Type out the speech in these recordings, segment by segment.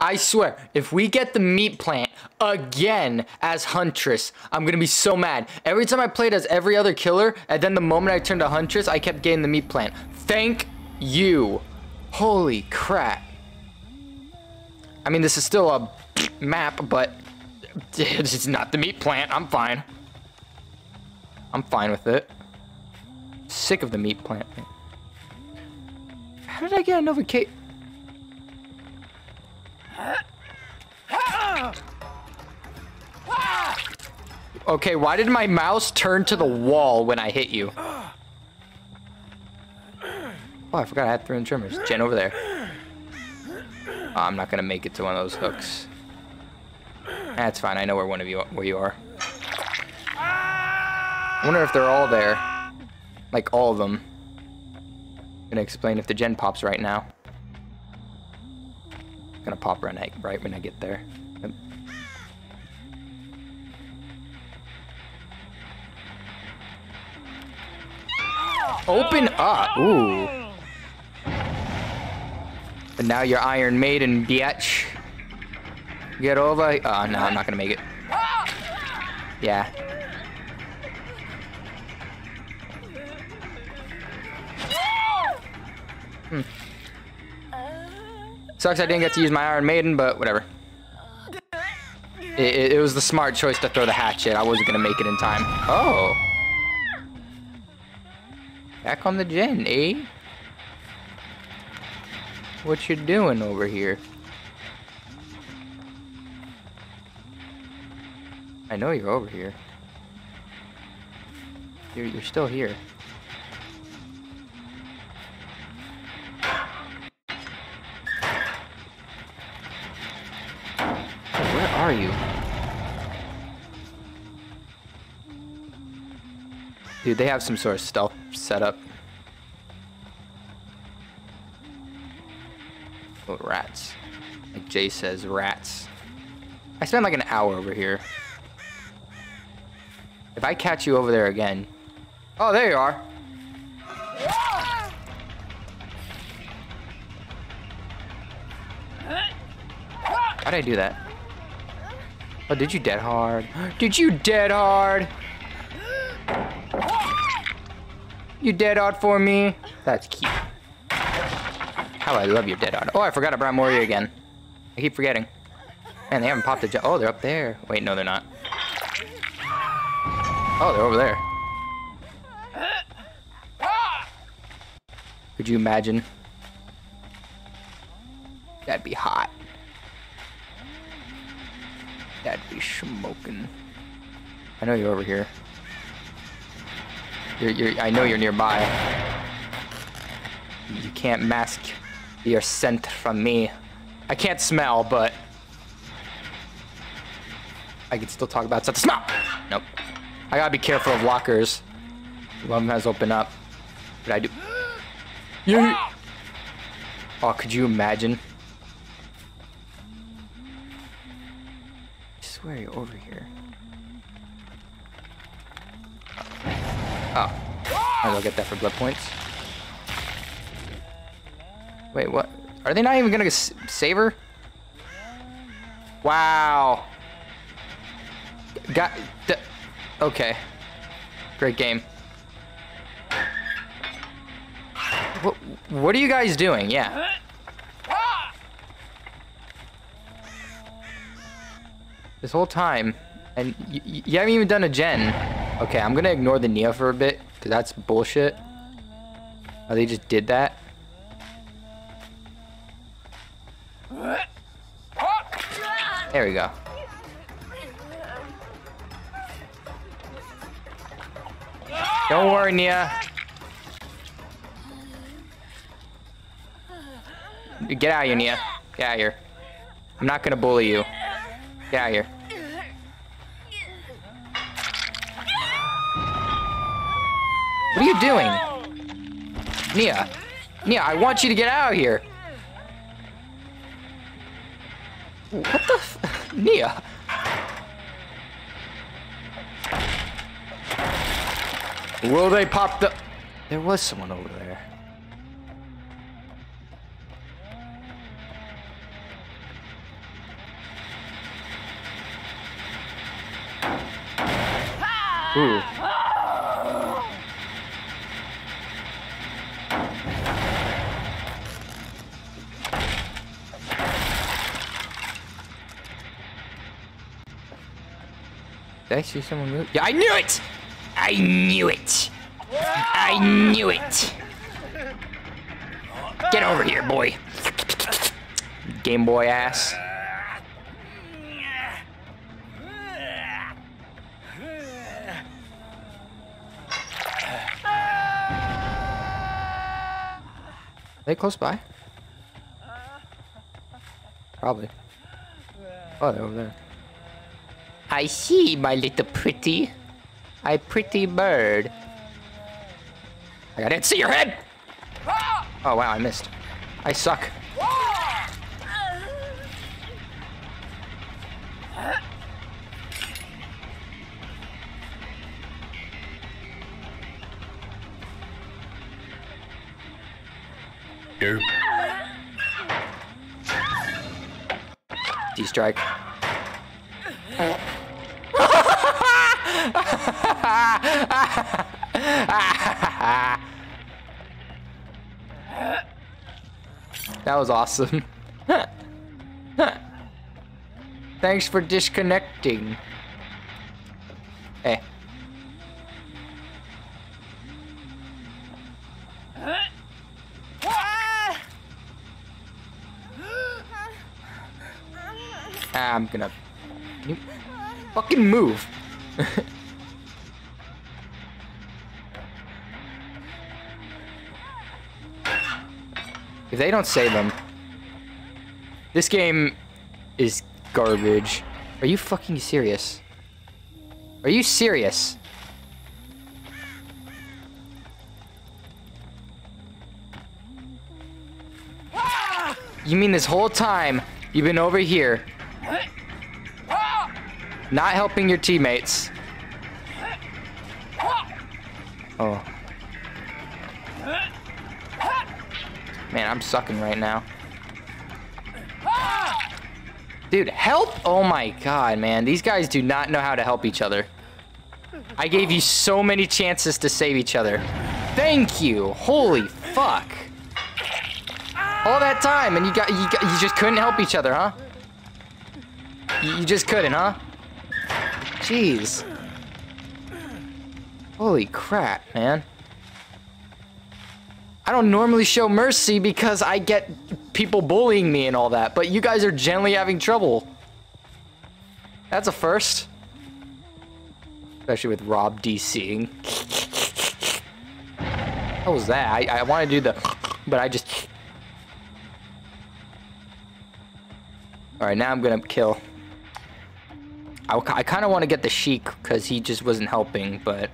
I swear, if we get the meat plant again as Huntress, I'm gonna be so mad. Every time I played as every other killer, and then the moment I turned to Huntress, I kept getting the meat plant. Thank you. Holy crap. I mean, this is still a map, but it's not the meat plant. I'm fine. I'm fine with it. Sick of the meat plant. How did I get another? Okay, why did my mouse turn to the wall when I hit you? Oh, I forgot I had three trimmers. Gen over there. Oh, I'm not gonna make it to one of those hooks. That's fine. I know where one of you where you are. I wonder if they're all there. Like all of them. I'm gonna explain if the gen pops right now. I'm Gonna pop right, right when I get there. Open up! Ooh. And now you're Iron Maiden, bitch. Get over. Oh, no, I'm not gonna make it. Yeah. Hmm. Sucks I didn't get to use my Iron Maiden, but whatever. It, it, it was the smart choice to throw the hatchet. I wasn't gonna make it in time. Oh. Back on the gen, eh? What you doing over here? I know you're over here. You're, you're still here. Where are you? Dude, they have some sort of stealth setup. Oh, rats. Like Jay says, rats. I spent like an hour over here. If I catch you over there again... Oh, there you are. Did I do that? Oh, did you dead hard? Did you dead hard? You dead hard for me? That's cute. How I love your dead hard. Oh, I forgot about Moria again. I keep forgetting. Man, they haven't popped a... Oh, they're up there. Wait, no, they're not. Oh, they're over there. Could you imagine? That'd be hot. That'd be smoking. I know you're over here. You're, you're, I know you're nearby. You can't mask your scent from me. I can't smell, but I can still talk about stuff. Smell! Nope. I gotta be careful of lockers. One of them has opened up. But I do. Yeah. Oh, could you imagine? I swear you're over here. Ah. Oh. I'll get that for blood points. Wait, what? Are they not even gonna save her? Wow. Got. Okay. Great game. What, what are you guys doing? Yeah. This whole time, and you haven't even done a gen. Okay, I'm gonna ignore the Nea for a bit, because that's bullshit. Oh, they just did that? There we go. Don't worry, Nea. Get out of here, Nea. Get out of here. I'm not gonna bully you. Get out of here. What are you doing? Nea. Nea, I want you to get out of here. What the f- Nea. Will they pop the- There was someone over there. Ooh. Did I see someone move? Yeah, I knew it! I knew it! I knew it! Get over here, boy. Game Boy ass. Are they close by? Probably. Oh, they're over there. I see, my little pretty. I pretty bird. I didn't see your head! Oh, wow, I missed. I suck. D-strike. that was awesome. Thanks for disconnecting. Hey. Ah, I'm gonna you fucking move. If they don't save them, this game is garbage. Are you fucking serious? Are you serious? You mean this whole time you've been over here not helping your teammates? Oh. Man, I'm sucking right now. Dude, help! Oh my god, man. These guys do not know how to help each other. I gave you so many chances to save each other. Thank you! Holy fuck! All that time, and you got you, got, you just couldn't help each other, huh? You, you just couldn't, huh? Jeez. Holy crap, man. I don't normally show mercy because I get people bullying me and all that, but you guys are generally having trouble. That's a first. Especially with Rob DCing. What was that? I, I want to do the, but I just... Alright, now I'm gonna kill. I, I kind of want to get the Sheik because he just wasn't helping, but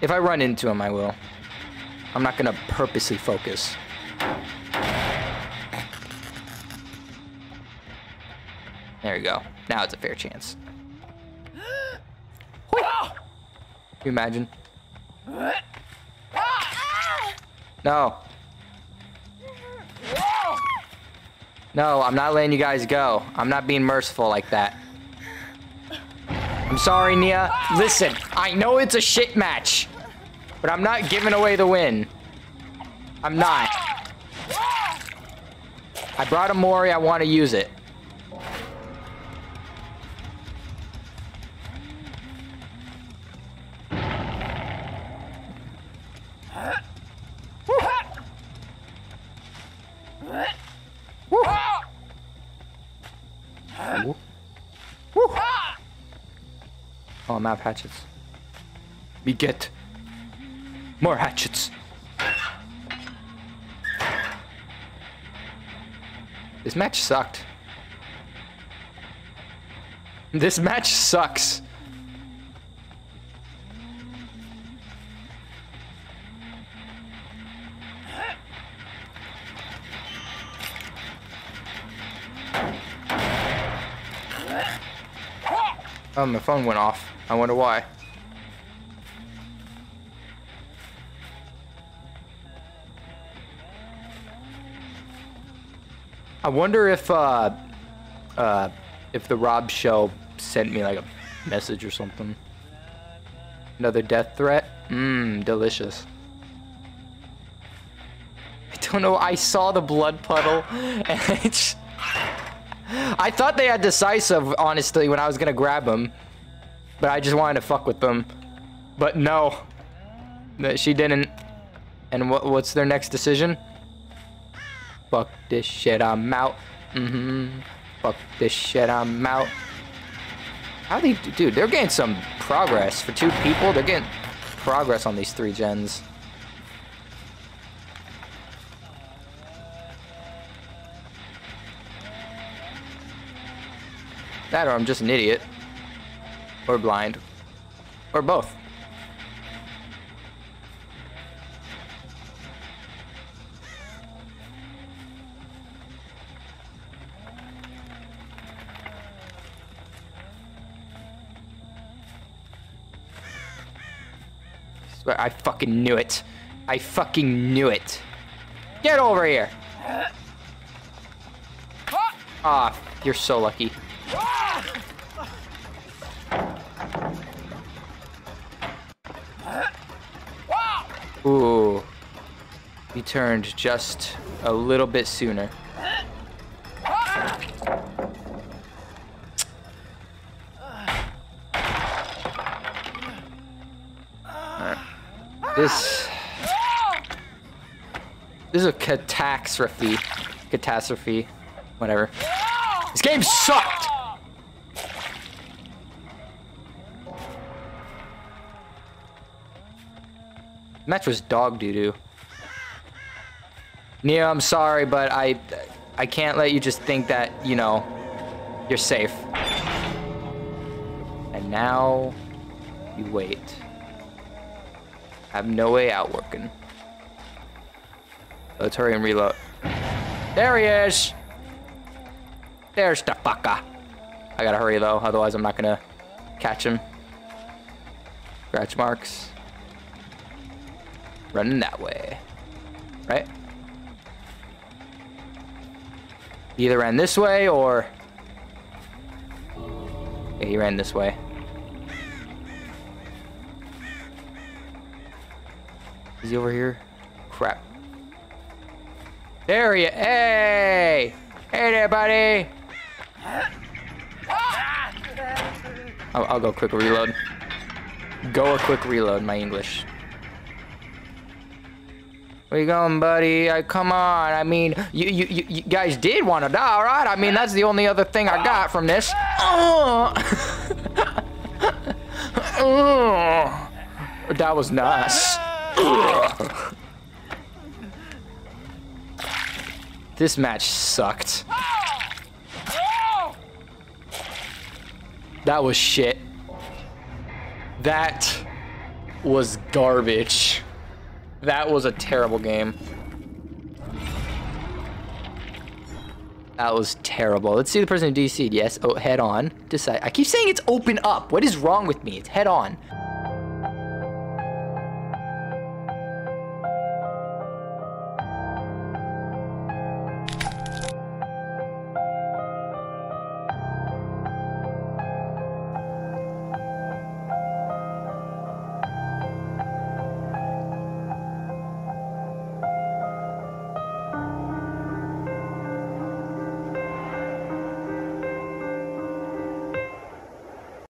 if I run into him, I will. I'm not gonna purposely focus. There you go. Now it's a fair chance. Can you imagine? No. No, I'm not letting you guys go. I'm not being merciful like that. I'm sorry, Nea. Listen, I know it's a shit match, but I'm not giving away the win. I'm not. I brought a Mori, I want to use it. Woo. Woo. Oh, out of hatchets. We get more hatchets. This match sucked. This match sucks. Um, oh, my phone went off. I wonder why. I wonder if uh, uh, if the Rob show sent me like a message or something. Another death threat. Mmm, delicious. I don't know. I saw the blood puddle, and. I thought they had decisive, honestly, when I was gonna grab them, but I just wanted to fuck with them. But no, that she didn't. And what? What's their next decision? Fuck this shit. I'm out. Mm-hmm. Fuck this shit. I'm out. How they, dude? They're getting some progress for two people. They're getting progress on these three gens. That or I'm just an idiot. Or blind. Or both. I fucking knew it. I fucking knew it. Get over here. Ah, oh, you're so lucky. Ooh. He turned just a little bit sooner. Uh, this... This is a catastrophe. Catastrophe. Whatever. This game sucked! Match was dog doo-doo. Neo, I'm sorry, but I... I can't let you just think that, you know, you're safe. And now... You wait. I have no way out working. Let's hurry and reload. There he is! There's the fucker. I gotta hurry though, otherwise I'm not gonna catch him. Scratch marks. Running that way. Right? either ran this way or... He ran this way. Is he over here? Crap. There he is. Hey! Hey there, buddy! I'll, I'll go quick reload. Go a quick reload, my English. Where you going, buddy? I, come on. I mean, you, you, you, you guys did want to die, all right? I mean, that's the only other thing I got from this. Oh. oh. That was nice. this match sucked. That was shit. That was garbage. That was a terrible game. That was terrible. Let's see the person who DC'd. Yes. Oh, head on. Decide. I keep saying it's open up. What is wrong with me? It's head on.